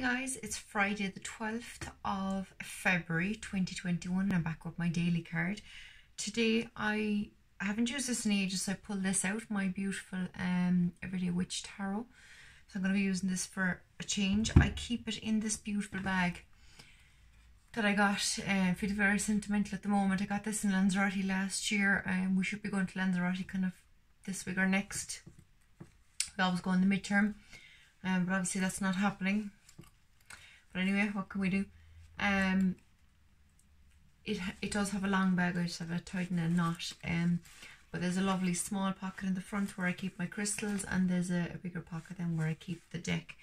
guys, it's Friday the 12th of February 2021 and I'm back with my daily card. Today I, I haven't used this in ages so I pulled this out, my beautiful um, Everyday Witch Tarot. So I'm going to be using this for a change. I keep it in this beautiful bag that I got. Uh, feel very sentimental at the moment. I got this in Lanzarote last year and we should be going to Lanzarote kind of this week or next. We always go in the midterm um, but obviously that's not happening. But anyway, what can we do? Um, it it does have a long bag. I just have it tied in a knot. Um, but there's a lovely small pocket in the front where I keep my crystals, and there's a, a bigger pocket then where I keep the deck.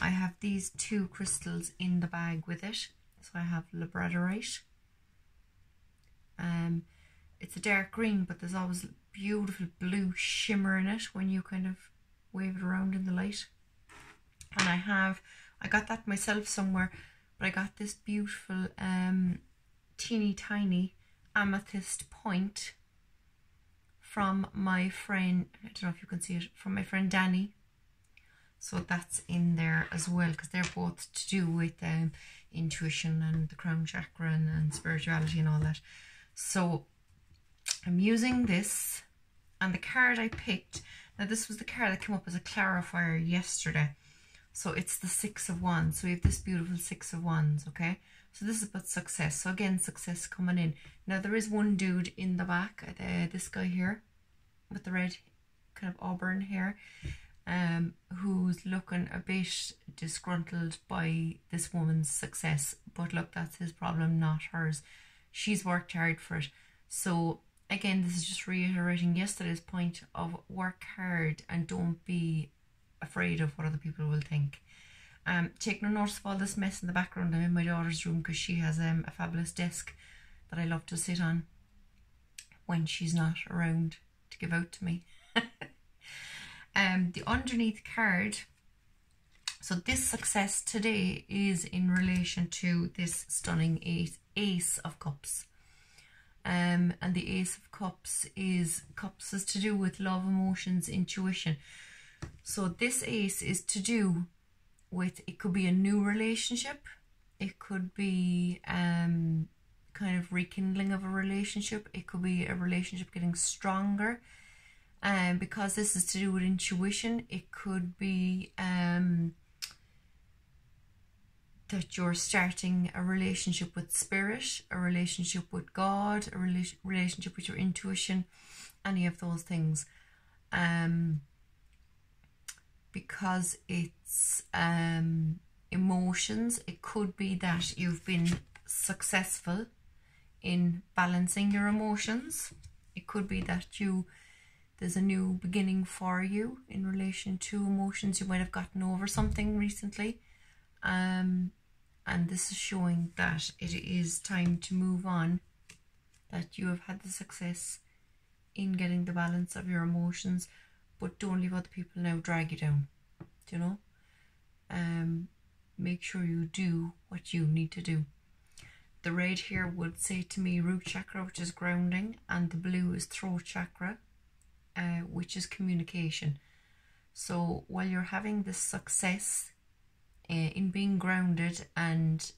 I have these two crystals in the bag with it. So I have labradorite. Um, it's a dark green, but there's always beautiful blue shimmer in it when you kind of wave it around in the light and I have I got that myself somewhere but I got this beautiful um teeny tiny amethyst point from my friend I don't know if you can see it from my friend Danny. So that's in there as well because they're both to do with um, intuition and the crown chakra and, and spirituality and all that. So I'm using this and the card I picked now this was the card that came up as a clarifier yesterday so it's the Six of Wands. So we have this beautiful Six of Wands, okay? So this is about success. So again, success coming in. Now there is one dude in the back, uh, this guy here, with the red kind of auburn hair, um, who's looking a bit disgruntled by this woman's success. But look, that's his problem, not hers. She's worked hard for it. So again, this is just reiterating yesterday's point of work hard and don't be afraid of what other people will think. Um, take no notice of all this mess in the background. I'm in my daughter's room because she has um, a fabulous desk that I love to sit on when she's not around to give out to me. um, the underneath card, so this success today is in relation to this stunning ace, ace of cups. Um, and the ace of cups is cups is to do with love, emotions, intuition. So this ace is to do with, it could be a new relationship. It could be um, kind of rekindling of a relationship. It could be a relationship getting stronger. And um, because this is to do with intuition, it could be um, that you're starting a relationship with spirit, a relationship with God, a rela relationship with your intuition, any of those things. Um, because it's um, emotions. It could be that you've been successful in balancing your emotions. It could be that you there's a new beginning for you in relation to emotions. You might have gotten over something recently. Um, and this is showing that it is time to move on, that you have had the success in getting the balance of your emotions but don't leave other people now drag you down. Do you know? Um, make sure you do what you need to do. The red here would say to me root chakra, which is grounding, and the blue is throat chakra, uh, which is communication. So while you're having this success uh, in being grounded and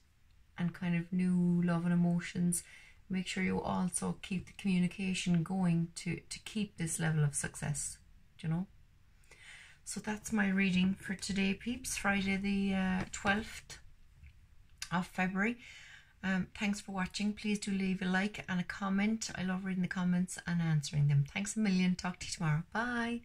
and kind of new love and emotions, make sure you also keep the communication going to to keep this level of success you know. So that's my reading for today, peeps. Friday the uh, 12th of February. Um, thanks for watching. Please do leave a like and a comment. I love reading the comments and answering them. Thanks a million. Talk to you tomorrow. Bye.